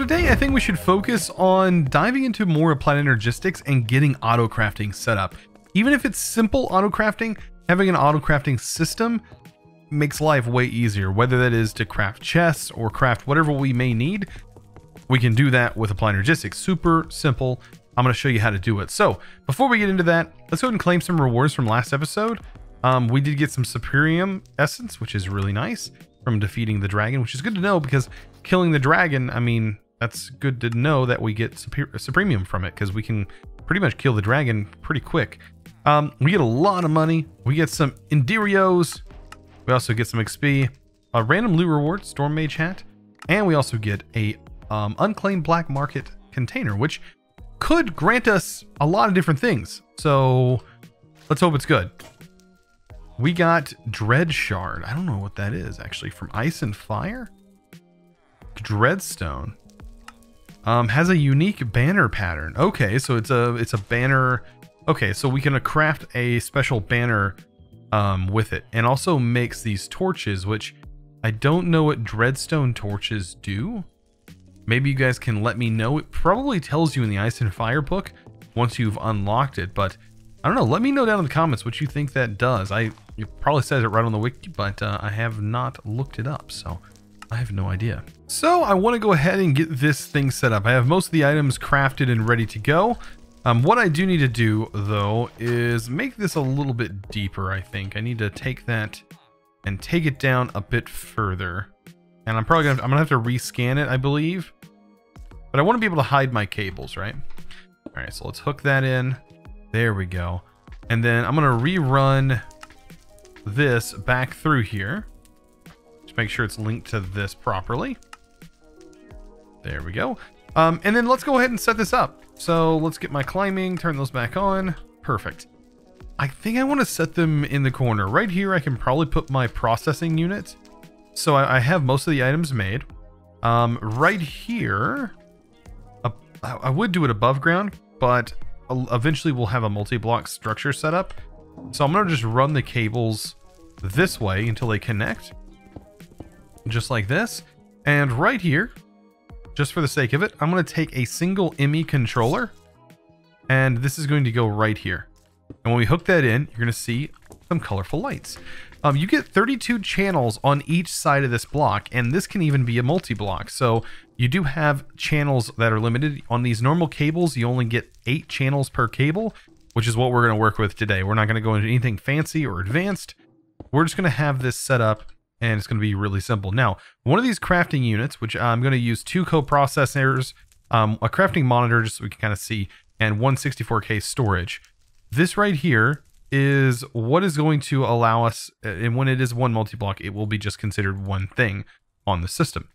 today I think we should focus on diving into more applied energistics and getting auto crafting set up. Even if it's simple auto crafting, having an auto crafting system makes life way easier, whether that is to craft chests or craft whatever we may need. We can do that with applied energistics. Super simple. I'm going to show you how to do it. So before we get into that, let's go ahead and claim some rewards from last episode. Um, we did get some Supremium Essence, which is really nice from defeating the dragon, which is good to know because killing the dragon, I mean, that's good to know that we get Supremium from it because we can pretty much kill the dragon pretty quick. Um, we get a lot of money. We get some Enderios. We also get some XP, a random loot reward, Storm Mage hat, and we also get a um, unclaimed black market container, which could grant us a lot of different things. So let's hope it's good. We got Dread Shard. I don't know what that is actually. From Ice and Fire? Dreadstone. Um, has a unique banner pattern. Okay, so it's a it's a banner. Okay, so we can craft a special banner um, with it, and also makes these torches, which I don't know what Dreadstone torches do. Maybe you guys can let me know. It probably tells you in the Ice and Fire book once you've unlocked it, but I don't know. Let me know down in the comments what you think that does. I it probably says it right on the wiki, but uh, I have not looked it up, so I have no idea. So I want to go ahead and get this thing set up. I have most of the items crafted and ready to go. Um, what I do need to do, though, is make this a little bit deeper, I think. I need to take that and take it down a bit further. And I'm probably gonna, I'm gonna have to rescan it, I believe. But I want to be able to hide my cables, right? All right, so let's hook that in. There we go. And then I'm gonna rerun this back through here. Just make sure it's linked to this properly. There we go. Um, and then let's go ahead and set this up. So let's get my climbing, turn those back on. Perfect. I think I want to set them in the corner. Right here, I can probably put my processing unit. So I, I have most of the items made. Um, right here, uh, I would do it above ground, but eventually we'll have a multi-block structure set up. So I'm going to just run the cables this way until they connect. Just like this. And right here, just for the sake of it, I'm going to take a single ME controller. And this is going to go right here. And when we hook that in, you're going to see some colorful lights. Um, you get 32 channels on each side of this block, and this can even be a multi-block. So you do have channels that are limited. On these normal cables, you only get eight channels per cable, which is what we're going to work with today. We're not going to go into anything fancy or advanced. We're just going to have this set up and it's going to be really simple. Now, one of these crafting units, which I'm going to use two coprocessors, um, a crafting monitor just so we can kind of see, and 164K storage. This right here is what is going to allow us, and when it is one multi-block, it will be just considered one thing on the system,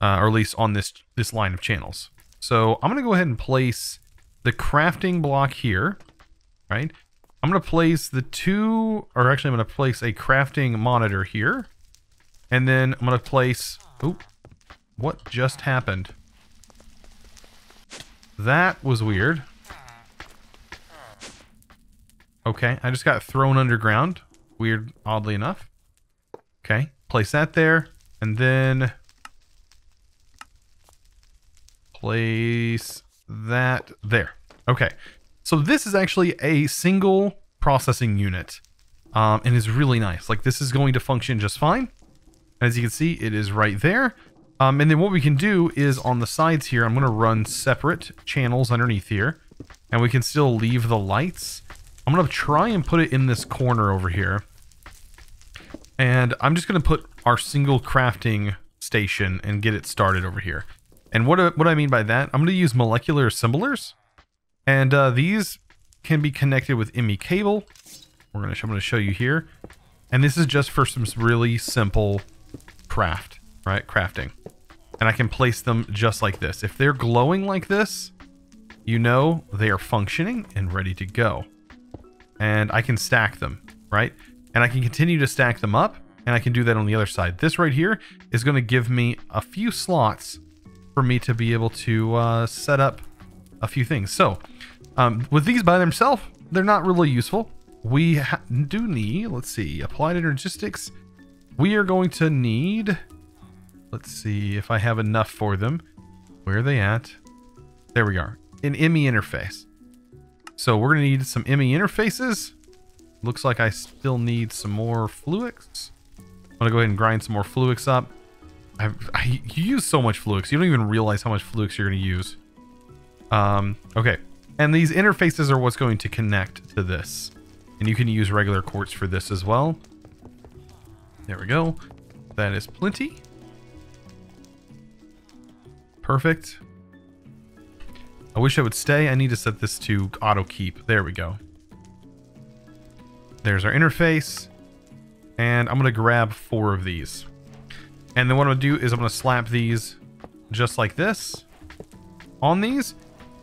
uh, or at least on this, this line of channels. So I'm going to go ahead and place the crafting block here, right? I'm going to place the two, or actually I'm going to place a crafting monitor here. And then I'm going to place... Oop. What just happened? That was weird. Okay, I just got thrown underground. Weird, oddly enough. Okay, place that there. And then... Place that there. Okay, so this is actually a single processing unit. Um, and is really nice. Like, this is going to function just fine. As you can see, it is right there. Um, and then what we can do is on the sides here, I'm going to run separate channels underneath here. And we can still leave the lights. I'm going to try and put it in this corner over here. And I'm just going to put our single crafting station and get it started over here. And what, what I mean by that, I'm going to use molecular assemblers. And uh, these can be connected with ME cable. We're gonna, I'm going to show you here. And this is just for some really simple craft, right? Crafting. And I can place them just like this. If they're glowing like this, you know they are functioning and ready to go. And I can stack them, right? And I can continue to stack them up, and I can do that on the other side. This right here is going to give me a few slots for me to be able to uh, set up a few things. So, um, with these by themselves, they're not really useful. We do need, let's see, applied energistics we are going to need, let's see if I have enough for them. Where are they at? There we are. An ME interface. So we're going to need some ME interfaces. Looks like I still need some more Fluix. I'm going to go ahead and grind some more Fluix up. I, I, you use so much Fluix. You don't even realize how much Fluix you're going to use. Um, okay. And these interfaces are what's going to connect to this. And you can use regular quartz for this as well. There we go. That is plenty. Perfect. I wish I would stay. I need to set this to auto keep. There we go. There's our interface. And I'm going to grab four of these. And then what I'm going to do is I'm going to slap these just like this on these.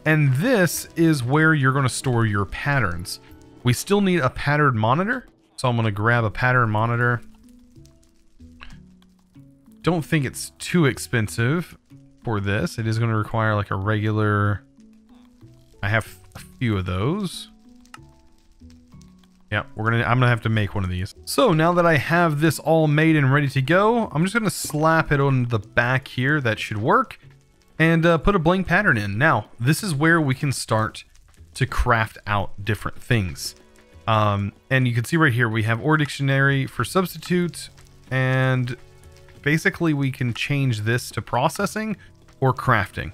And this is where you're going to store your patterns. We still need a pattern monitor. So I'm going to grab a pattern monitor. Don't think it's too expensive for this. It is going to require like a regular... I have a few of those. Yeah, we're gonna. I'm gonna have to make one of these. So now that I have this all made and ready to go, I'm just gonna slap it on the back here. That should work, and uh, put a blank pattern in. Now this is where we can start to craft out different things. Um, and you can see right here we have ore dictionary for substitute, and basically we can change this to processing or crafting.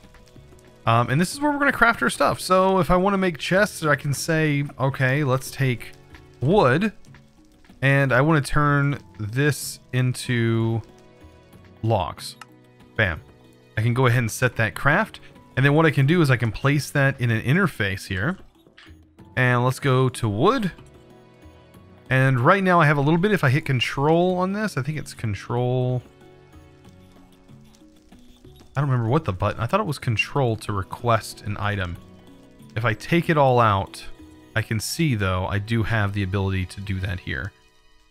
Um, and this is where we're going to craft our stuff. So if I want to make chests, I can say, okay, let's take wood and I want to turn this into logs. Bam. I can go ahead and set that craft. And then what I can do is I can place that in an interface here. And let's go to wood. And right now I have a little bit. If I hit control on this, I think it's control. I don't remember what the button. I thought it was control to request an item. If I take it all out, I can see though, I do have the ability to do that here.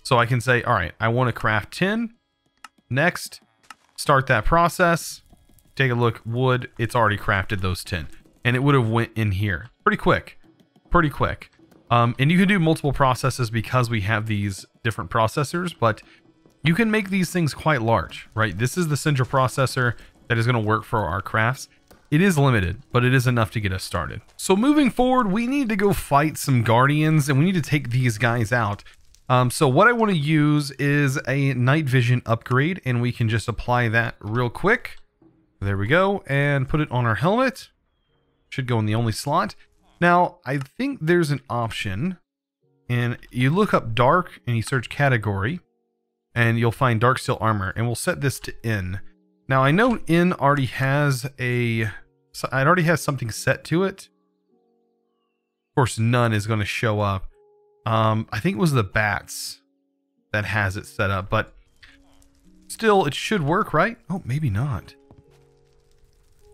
So I can say, all right, I want to craft 10. Next, start that process. Take a look, wood, it's already crafted those 10. And it would have went in here. Pretty quick. Pretty quick. Um, and you can do multiple processes because we have these different processors, but you can make these things quite large, right? This is the central processor that is going to work for our crafts. It is limited, but it is enough to get us started. So moving forward, we need to go fight some guardians and we need to take these guys out. Um, so what I want to use is a night vision upgrade and we can just apply that real quick. There we go. And put it on our helmet. Should go in the only slot. Now, I think there's an option and you look up dark and you search category and you'll find dark steel armor and we'll set this to N. Now I know N already has a, it already has something set to it. Of course, none is going to show up. Um, I think it was the bats that has it set up, but still it should work, right? Oh, maybe not.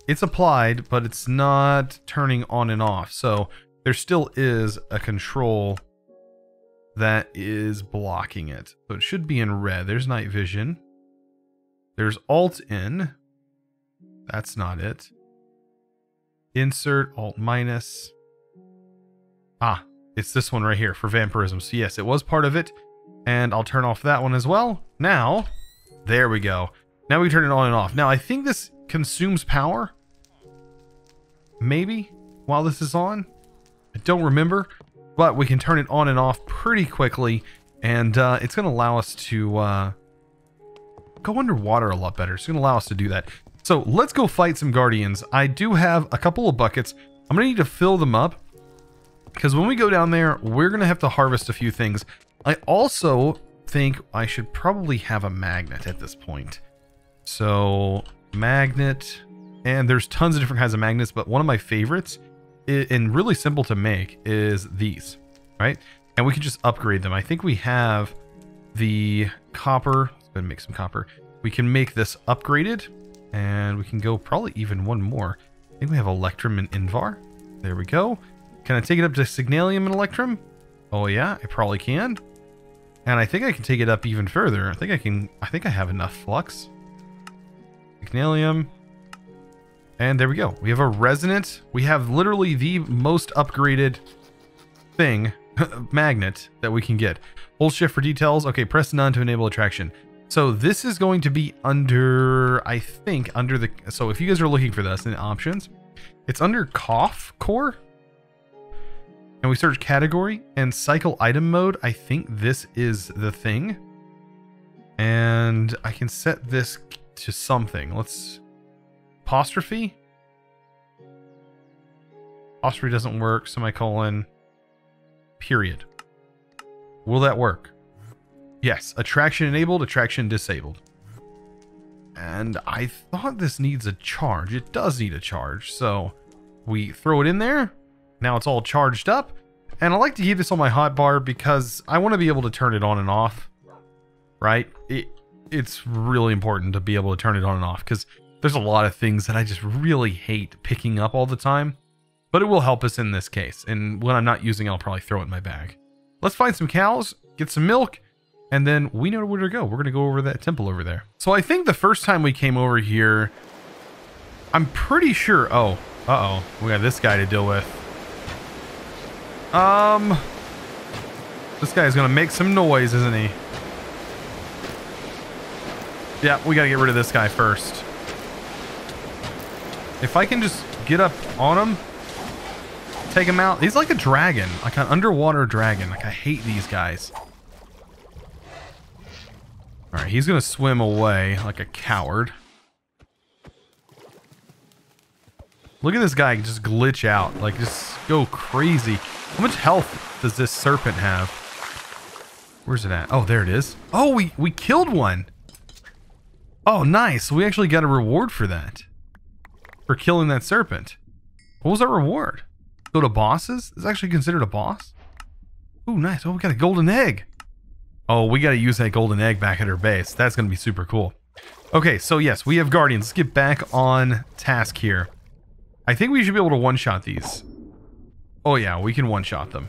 It's applied, but it's not turning on and off. So there still is a control that is blocking it. So it should be in red. There's night vision. There's Alt in. That's not it. Insert Alt minus. Ah, it's this one right here for vampirism. So yes, it was part of it. And I'll turn off that one as well. Now, there we go. Now we turn it on and off. Now I think this consumes power. Maybe while this is on. I don't remember. But we can turn it on and off pretty quickly. And uh, it's going to allow us to... Uh, go underwater a lot better. It's going to allow us to do that. So let's go fight some guardians. I do have a couple of buckets. I'm going to need to fill them up because when we go down there, we're going to have to harvest a few things. I also think I should probably have a magnet at this point. So magnet, and there's tons of different kinds of magnets, but one of my favorites and really simple to make is these, right? And we can just upgrade them. I think we have the copper and make some copper. We can make this upgraded, and we can go probably even one more. I think we have Electrum and Invar. There we go. Can I take it up to Signalium and Electrum? Oh yeah, I probably can. And I think I can take it up even further. I think I can, I think I have enough flux. Signalium. And there we go. We have a resonant. We have literally the most upgraded thing, magnet, that we can get. Hold shift for details. Okay, press none to enable attraction. So this is going to be under, I think, under the, so if you guys are looking for this in options, it's under CoFH Core. And we search category and cycle item mode. I think this is the thing. And I can set this to something. Let's, apostrophe? Apostrophe doesn't work, semicolon, period. Will that work? Yes, attraction enabled, attraction disabled. And I thought this needs a charge. It does need a charge, so we throw it in there. Now it's all charged up. And I like to keep this on my hotbar because I want to be able to turn it on and off. Right? It, it's really important to be able to turn it on and off because there's a lot of things that I just really hate picking up all the time. But it will help us in this case. And when I'm not using it, I'll probably throw it in my bag. Let's find some cows, get some milk, and then we know where to go. We're going to go over that temple over there. So I think the first time we came over here, I'm pretty sure... Oh, uh-oh. We got this guy to deal with. Um... This guy's going to make some noise, isn't he? Yeah, we got to get rid of this guy first. If I can just get up on him, take him out. He's like a dragon, like an underwater dragon. Like I hate these guys. All right, he's to swim away like a coward. Look at this guy just glitch out, like just go crazy. How much health does this serpent have? Where's it at? Oh, there it is. Oh, we, we killed one. Oh, nice. We actually got a reward for that. For killing that serpent. What was that reward? Go to bosses? Is actually considered a boss? Ooh, nice. Oh, we got a golden egg. Oh, we got to use that golden egg back at her base. That's going to be super cool. Okay, so yes, we have Guardians. Let's get back on task here. I think we should be able to one-shot these. Oh yeah, we can one-shot them.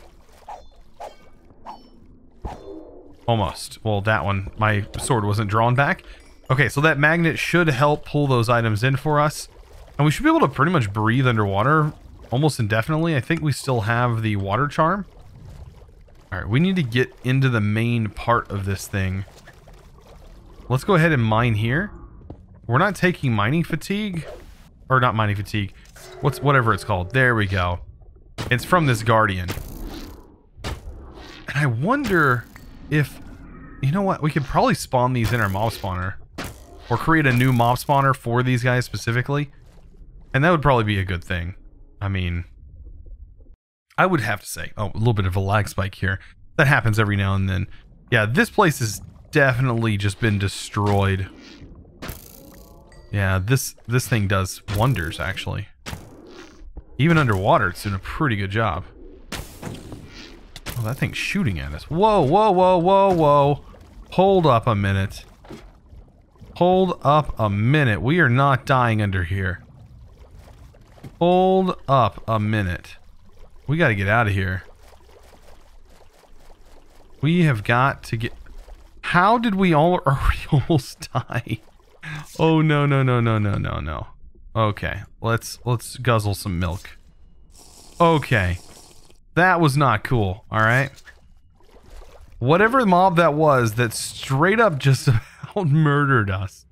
Almost. Well, that one, my sword wasn't drawn back. Okay, so that magnet should help pull those items in for us. And we should be able to pretty much breathe underwater almost indefinitely. I think we still have the water charm. All right, we need to get into the main part of this thing. Let's go ahead and mine here. We're not taking mining fatigue. Or not mining fatigue. What's Whatever it's called. There we go. It's from this guardian. And I wonder if... You know what? We could probably spawn these in our mob spawner. Or create a new mob spawner for these guys specifically. And that would probably be a good thing. I mean, I would have to say, oh, a little bit of a lag spike here. That happens every now and then. Yeah, this place has definitely just been destroyed. Yeah, this this thing does wonders, actually. Even underwater, it's doing a pretty good job. Oh, that thing's shooting at us. Whoa, whoa, whoa, whoa, whoa. Hold up a minute. Hold up a minute. We are not dying under here. Hold up a minute. We got to get out of here. We have got to get... How did we all already almost die? Oh, no, no, no, no, no, no, no. Okay, let's let's guzzle some milk. Okay. That was not cool, all right? Whatever mob that was that straight up just about murdered us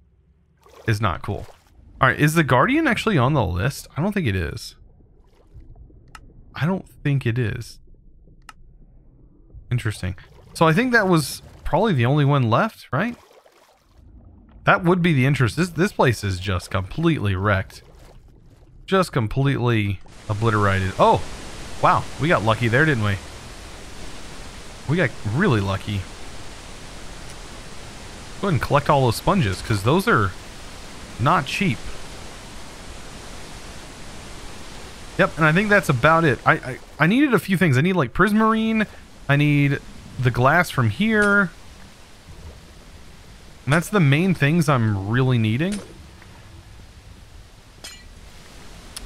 is not cool. All right, is the Guardian actually on the list? I don't think it is. I don't think it is. Interesting. So I think that was probably the only one left, right? That would be the interest. This this place is just completely wrecked. Just completely obliterated. Oh, wow. We got lucky there, didn't we? We got really lucky. Go ahead and collect all those sponges, because those are not cheap. Yep, and I think that's about it. I, I, I needed a few things. I need like prismarine. I need the glass from here. And that's the main things I'm really needing.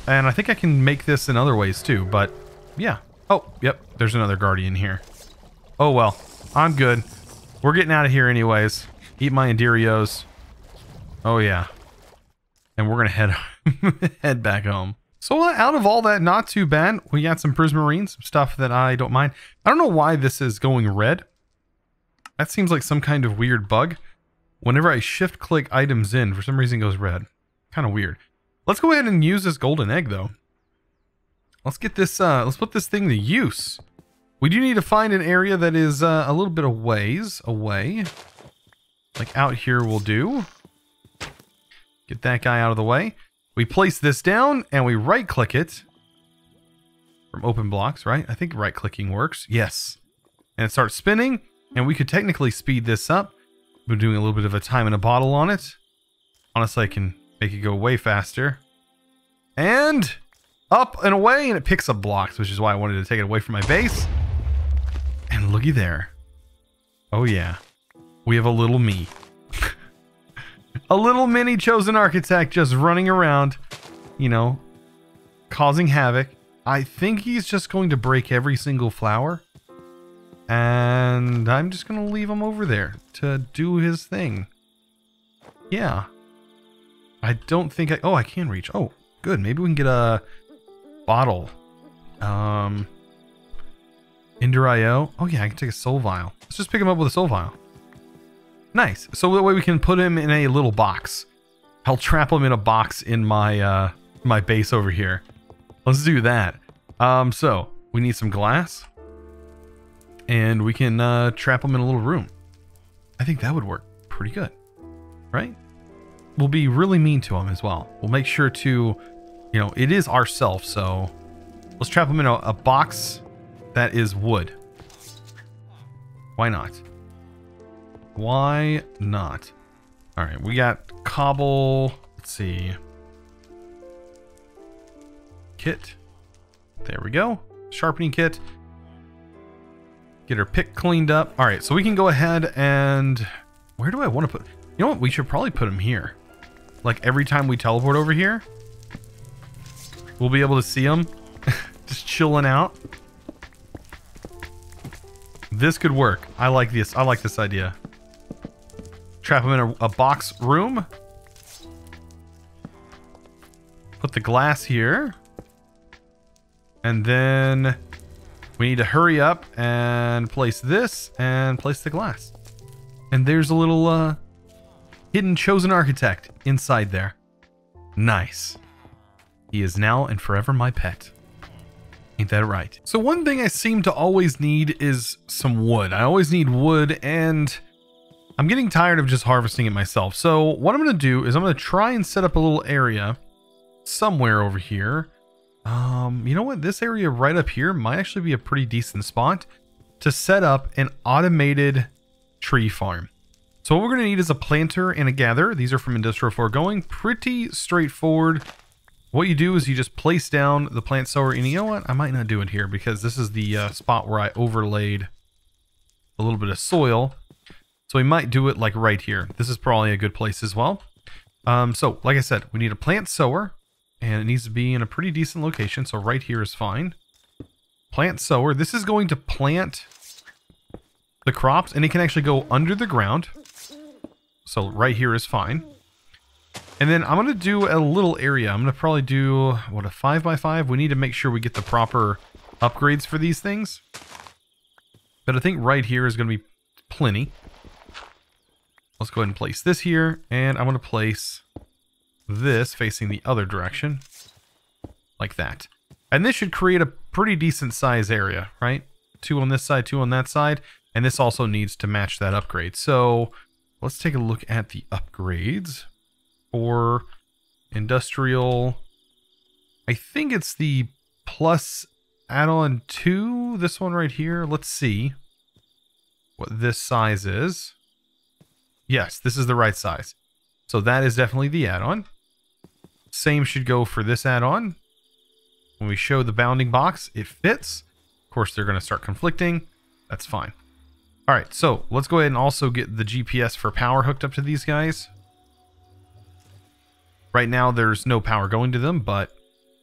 And I think I can make this in other ways too, but yeah. Oh, yep, there's another guardian here. Oh well, I'm good. We're getting out of here anyways. Eat my Enderios. Oh yeah. And we're gonna head head back home. So out of all that, not too bad. We got some Prismarine, some stuff that I don't mind. I don't know why this is going red. That seems like some kind of weird bug. whenever I shift click items in, for some reason it goes red. Kind of weird. Let's go ahead and use this golden egg though. Let's get this, uh, let's put this thing to use. We do need to find an area that is uh, a little bit of ways away. Like out here will do. Get that guy out of the way. We place this down and we right click it from open blocks, right? I think right clicking works. Yes. And it starts spinning and we could technically speed this up. We're doing a little bit of a time in a bottle on it. Honestly, I can make it go way faster. And up and away and it picks up blocks, which is why I wanted to take it away from my base. And looky there. Oh yeah. We have a little me. A little mini chosen architect just running around, you know, causing havoc. I think he's just going to break every single flower. And I'm just going to leave him over there to do his thing. Yeah. I don't think I... Oh, I can reach. Oh, good. Maybe we can get a bottle. Um... Ender IO. Oh yeah, I can take a soul vial. Let's just pick him up with a soul vial. Nice. So that way we can put him in a little box. I'll trap him in a box in my uh, my base over here. Let's do that. Um, so we need some glass, and we can uh, trap him in a little room. I think that would work pretty good, right? We'll be really mean to him as well. We'll make sure to, you know, it is ourself. So let's trap him in a, a box that is wood. Why not? Why not? All right, we got cobble. Let's see. Kit. There we go. Sharpening kit. Get her pick cleaned up. All right, so we can go ahead and... Where do I want to put... You know what? We should probably put him here. Like every time we teleport over here, we'll be able to see him just chilling out. This could work. I like this. I like this idea. Trap him in a, a box room. Put the glass here. And then we need to hurry up and place this and place the glass. And there's a little uh, hidden chosen architect inside there. Nice. He is now and forever my pet. Ain't that right? So one thing I seem to always need is some wood. I always need wood and I'm getting tired of just harvesting it myself. So what I'm going to do is I'm going to try and set up a little area somewhere over here. Um, you know what? This area right up here might actually be a pretty decent spot to set up an automated tree farm. So what we're going to need is a planter and a gather. These are from Industrial Foregoing. Pretty straightforward. What you do is you just place down the plant sower, and you know what? I might not do it here because this is the uh, spot where I overlaid a little bit of soil. So we might do it like right here. This is probably a good place as well. Um, so, like I said, we need a plant sower, and it needs to be in a pretty decent location. So right here is fine. Plant sower. This is going to plant the crops, and it can actually go under the ground. So right here is fine. And then I'm going to do a little area. I'm going to probably do, what, a 5 by 5 We need to make sure we get the proper upgrades for these things. But I think right here is going to be plenty. Let's go ahead and place this here. And I'm going to place this facing the other direction. Like that. And this should create a pretty decent size area, right? Two on this side, two on that side. And this also needs to match that upgrade. So let's take a look at the upgrades for industrial. I think it's the plus add-on 2, this one right here. Let's see what this size is. Yes, this is the right size. So that is definitely the add-on. Same should go for this add-on. When we show the bounding box, it fits. Of course, they're going to start conflicting. That's fine. All right, so let's go ahead and also get the GPS for power hooked up to these guys. Right now, there's no power going to them, but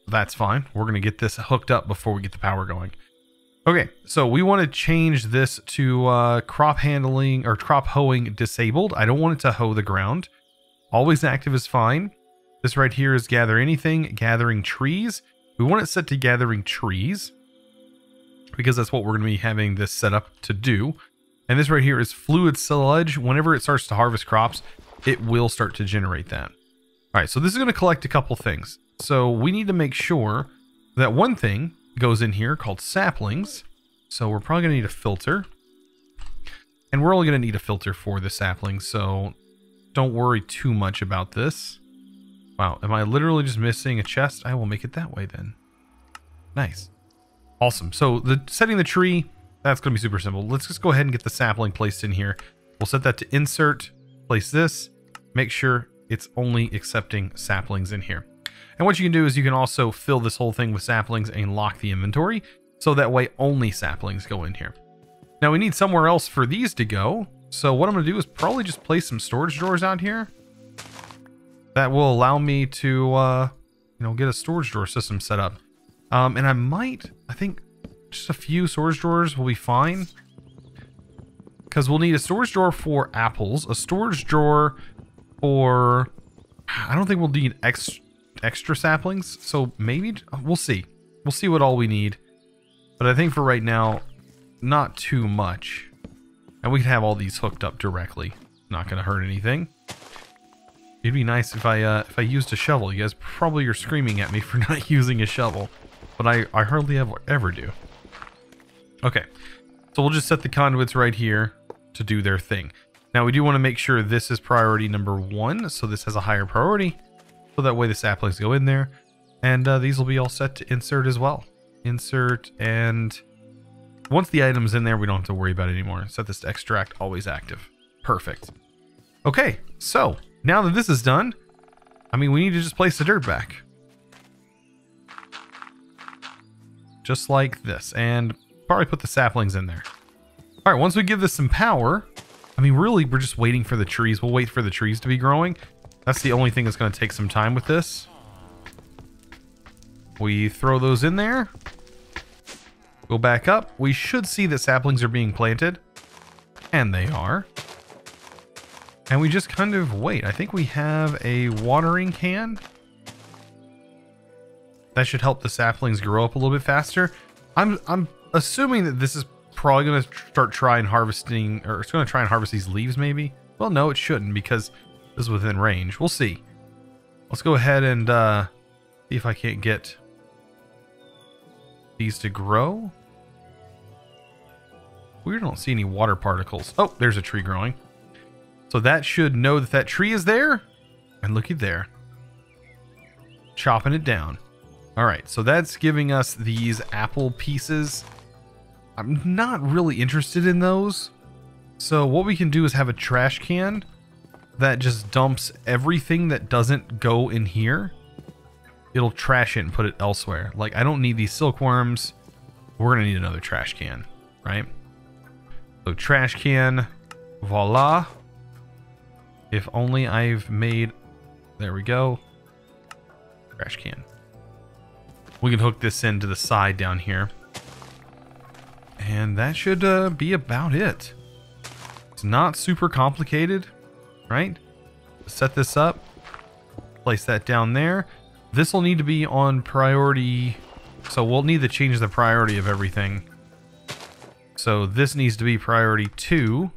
that's fine. We're going to get this hooked up before we get the power going. Okay, so we want to change this to uh, crop handling or crop hoeing disabled. I don't want it to hoe the ground. Always active is fine. This right here is gather anything, gathering trees. We want it set to gathering trees because that's what we're going to be having this set up to do. And this right here is fluid sludge. Whenever it starts to harvest crops, it will start to generate that. All right, so this is going to collect a couple things. So we need to make sure that one thing goes in here called saplings. So we're probably going to need a filter. And we're only going to need a filter for the saplings, so don't worry too much about this. Wow, am I literally just missing a chest? I will make it that way then. Nice. Awesome. So the setting the tree, that's going to be super simple. Let's just go ahead and get the sapling placed in here. We'll set that to insert, place this, make sure it's only accepting saplings in here. And what you can do is you can also fill this whole thing with saplings and lock the inventory. So that way only saplings go in here. Now we need somewhere else for these to go. So what I'm going to do is probably just place some storage drawers out here. That will allow me to, uh, you know, get a storage drawer system set up. Um, and I might, I think just a few storage drawers will be fine. Because we'll need a storage drawer for apples, a storage drawer for... I don't think we'll need ex, extra saplings, so maybe... We'll see. We'll see what all we need. But I think for right now, not too much. And we can have all these hooked up directly. Not going to hurt anything. It'd be nice if I uh, if I used a shovel. You guys probably are screaming at me for not using a shovel. But I, I hardly ever, ever do. Okay. So we'll just set the conduits right here to do their thing. Now we do want to make sure this is priority number one. So this has a higher priority. So that way the saplings go in there. And uh, these will be all set to insert as well. Insert and once the item's in there, we don't have to worry about it anymore. Set this to extract, always active. Perfect. Okay, so now that this is done, I mean, we need to just place the dirt back. Just like this. And probably put the saplings in there. All right, once we give this some power, I mean, really, we're just waiting for the trees. We'll wait for the trees to be growing. That's the only thing that's going to take some time with this. We throw those in there. Go back up. We should see that saplings are being planted. And they are. And we just kind of wait. I think we have a watering can. That should help the saplings grow up a little bit faster. I'm I'm assuming that this is probably going to start trying harvesting, or it's going to try and harvest these leaves maybe. Well, no, it shouldn't because is within range. We'll see. Let's go ahead and uh, see if I can't get these to grow. We don't see any water particles. Oh, there's a tree growing. So that should know that that tree is there. And looky there. Chopping it down. All right, so that's giving us these apple pieces. I'm not really interested in those. So what we can do is have a trash can that just dumps everything that doesn't go in here. It'll trash it and put it elsewhere. Like, I don't need these silkworms. We're going to need another trash can, right? So trash can, voila. If only I've made, there we go, trash can. We can hook this into the side down here. And that should uh, be about it. It's not super complicated, right? Set this up, place that down there. This will need to be on priority, so we'll need to change the priority of everything. So this needs to be priority 2.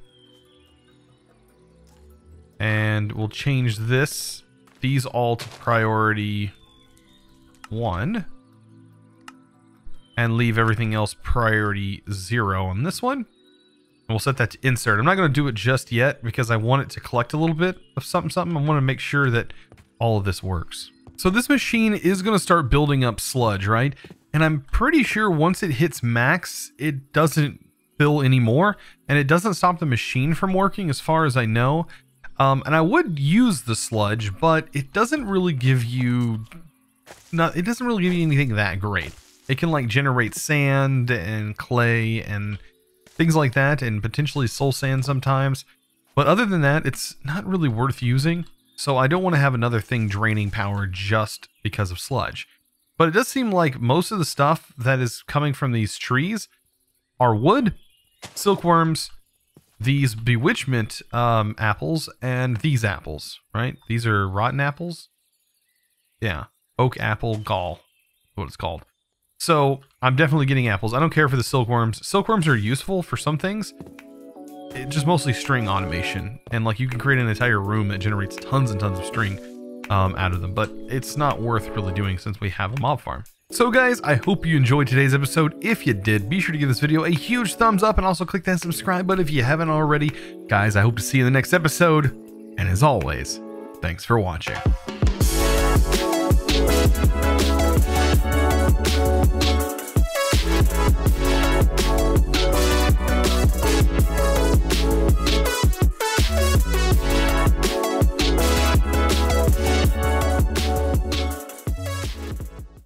And we'll change this, these all to priority 1. And leave everything else priority 0 on this one. We'll set that to insert. I'm not going to do it just yet because I want it to collect a little bit of something something. I want to make sure that all of this works. So this machine is going to start building up sludge, right? And I'm pretty sure once it hits max, it doesn't fill anymore, and it doesn't stop the machine from working as far as I know. Um, and I would use the sludge, but it doesn't really give you not it doesn't really give you anything that great. It can like generate sand and clay and things like that and potentially soul sand sometimes. But other than that, it's not really worth using. So I don't want to have another thing draining power just because of sludge. But it does seem like most of the stuff that is coming from these trees are wood silkworms, these bewitchment um, apples, and these apples, right? These are rotten apples. Yeah, oak apple gall, what it's called. So I'm definitely getting apples. I don't care for the silkworms. Silkworms are useful for some things, it just mostly string automation, and like you can create an entire room that generates tons and tons of string um, out of them. But it's not worth really doing since we have a mob farm. So guys, I hope you enjoyed today's episode. If you did, be sure to give this video a huge thumbs up and also click that subscribe button if you haven't already. Guys, I hope to see you in the next episode. And as always, thanks for watching.